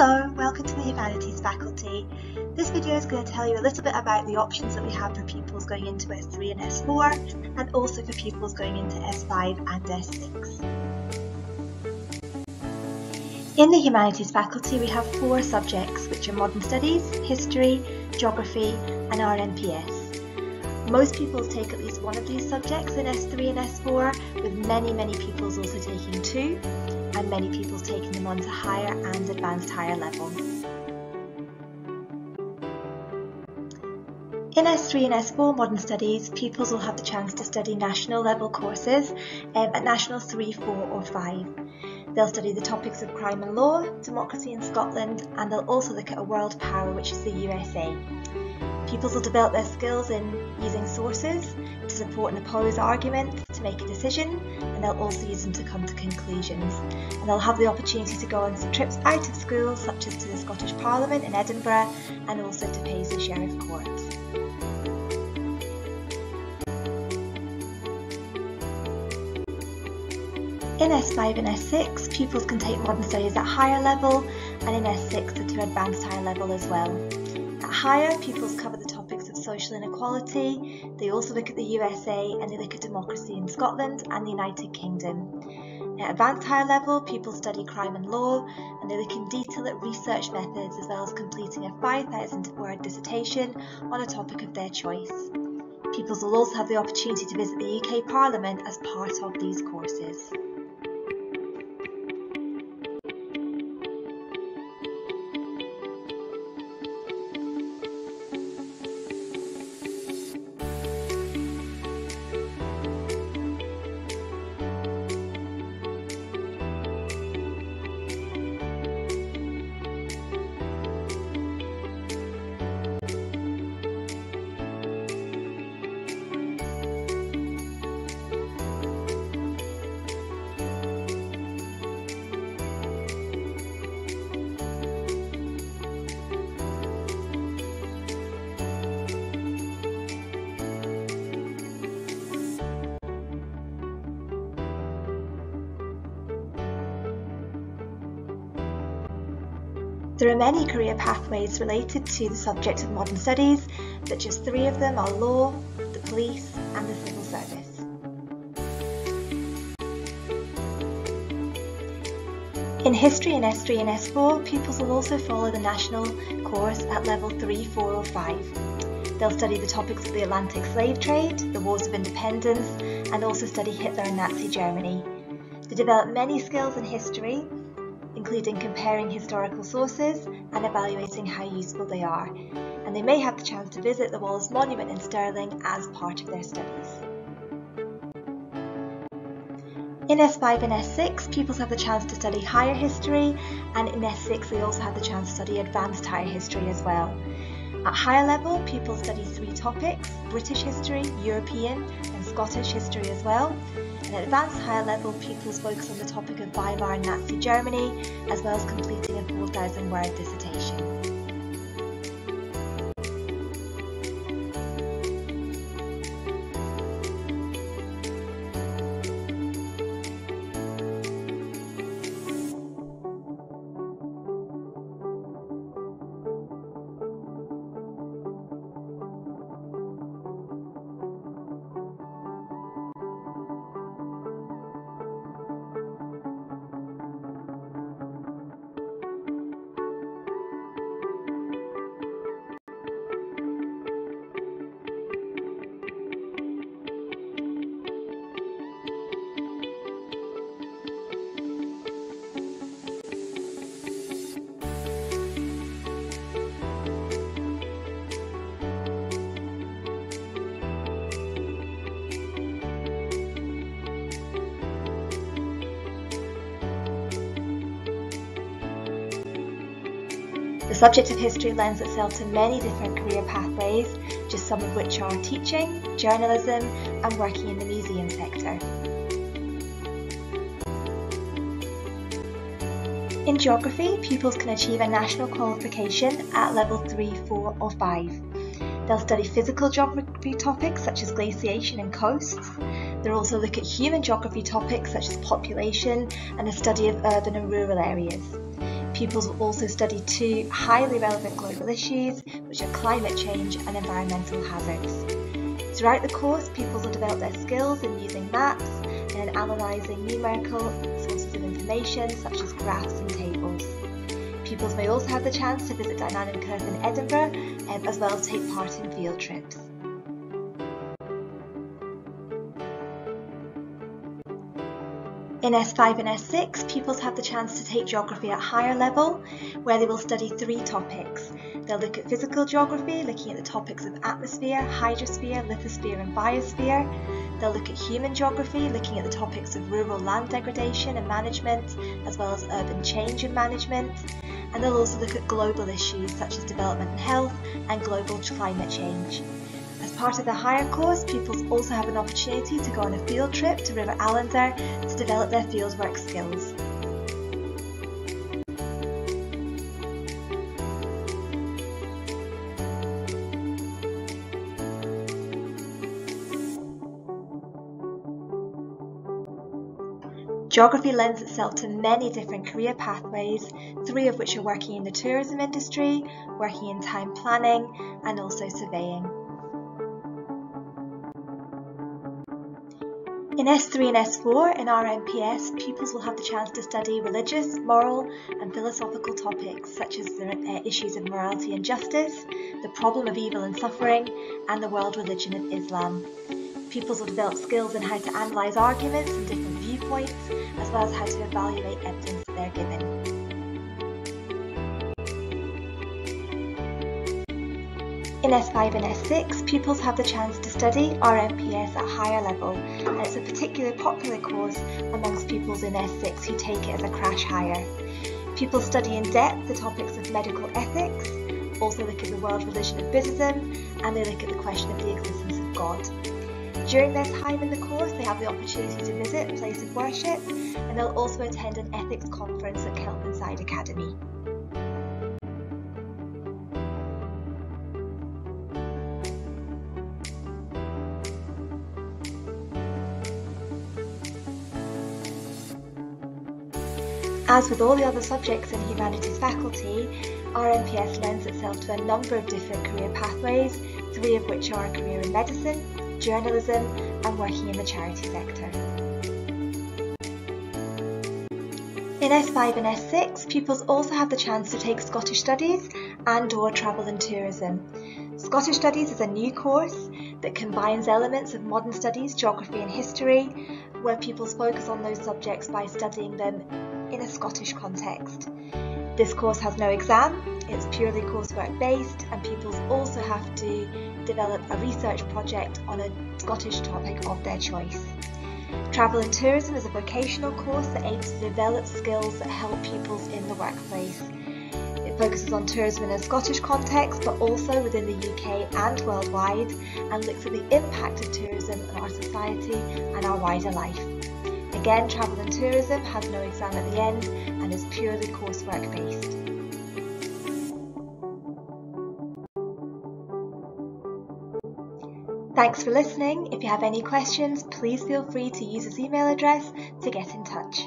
Hello, welcome to the Humanities faculty. This video is going to tell you a little bit about the options that we have for pupils going into S3 and S4 and also for pupils going into S5 and S6. In the Humanities faculty we have four subjects which are Modern Studies, History, Geography and RMPS. Most pupils take at least one of these subjects in S3 and S4 with many many pupils also taking two and many people taking them on to higher and advanced higher level. In S3 and S4 Modern Studies, pupils will have the chance to study national level courses um, at National 3, 4 or 5. They'll study the topics of crime and law, democracy in Scotland, and they'll also look at a world power which is the USA. Pupils will develop their skills in using sources to support and oppose arguments, to make a decision, and they'll also use them to come to conclusions. And they'll have the opportunity to go on some trips out of school, such as to the Scottish Parliament in Edinburgh, and also to Paisley Sheriff Court. In S5 and S6, pupils can take modern studies at higher level, and in S6 to advanced higher level as well. At higher, pupils cover the topics of social inequality, they also look at the USA and they look at democracy in Scotland and the United Kingdom. At advanced higher level, pupils study crime and law and they look in detail at research methods as well as completing a 5,000 word dissertation on a topic of their choice. Pupils will also have the opportunity to visit the UK Parliament as part of these courses. There are many career pathways related to the subject of modern studies, but just three of them are law, the police and the civil service. In History in S3 and S4, pupils will also follow the national course at level 3, 4 or 5. They'll study the topics of the Atlantic slave trade, the wars of independence, and also study Hitler and Nazi Germany. They develop many skills in history, including comparing historical sources and evaluating how useful they are, and they may have the chance to visit the Wallace Monument in Stirling as part of their studies. In S5 and S6, pupils have the chance to study higher history, and in S6 they also have the chance to study advanced higher history as well. At higher level, pupils study three topics, British history, European and Scottish history as well, and at advanced higher level, pupils focus on the topic of Weimar and Nazi Germany, as well as completing a 4,000 word dissertation. Subject of history lends itself to many different career pathways, just some of which are teaching, journalism and working in the museum sector. In geography, pupils can achieve a national qualification at level 3, 4 or 5. They'll study physical geography topics such as glaciation and coasts. They'll also look at human geography topics such as population and the study of urban and rural areas. Pupils will also study two highly relevant global issues, which are climate change and environmental hazards. Throughout the course, pupils will develop their skills in using maps and in analysing numerical sources of information such as graphs and tables. Pupils may also have the chance to visit Dynamic Earth in Edinburgh um, as well as take part in field trips. In S5 and S6, pupils have the chance to take geography at higher level, where they will study three topics. They'll look at physical geography, looking at the topics of atmosphere, hydrosphere, lithosphere and biosphere. They'll look at human geography, looking at the topics of rural land degradation and management, as well as urban change and management. And they'll also look at global issues such as development and health and global climate change. As part of the higher course, pupils also have an opportunity to go on a field trip to River Allander to develop their fieldwork skills. Geography lends itself to many different career pathways, three of which are working in the tourism industry, working in time planning, and also surveying. In S3 and S4 in RMPS, pupils will have the chance to study religious, moral and philosophical topics such as the uh, issues of morality and justice, the problem of evil and suffering, and the world religion of Islam. Pupils will develop skills in how to analyse arguments and different viewpoints, as well as how to evaluate evidence they're given. In S5 and S6, pupils have the chance to study RMPS at higher level, and it's a particularly popular course amongst pupils in S6 who take it as a crash higher. Pupils study in depth the topics of medical ethics, also look at the world religion of Buddhism, and they look at the question of the existence of God. During their time in the course, they have the opportunity to visit a place of worship, and they'll also attend an ethics conference at Kelvinside Academy. As with all the other subjects in humanities faculty, RMPS lends itself to a number of different career pathways, three of which are a career in medicine, journalism and working in the charity sector. In S5 and S6, pupils also have the chance to take Scottish Studies and or Travel and Tourism. Scottish Studies is a new course that combines elements of modern studies, geography and history, where pupils focus on those subjects by studying them in a Scottish context. This course has no exam, it's purely coursework based and pupils also have to develop a research project on a Scottish topic of their choice. Travel and Tourism is a vocational course that aims to develop skills that help pupils in the workplace. Focuses on tourism in a Scottish context but also within the UK and worldwide and looks at the impact of tourism on our society and our wider life. Again, travel and tourism has no exam at the end and is purely coursework based. Thanks for listening. If you have any questions, please feel free to use this email address to get in touch.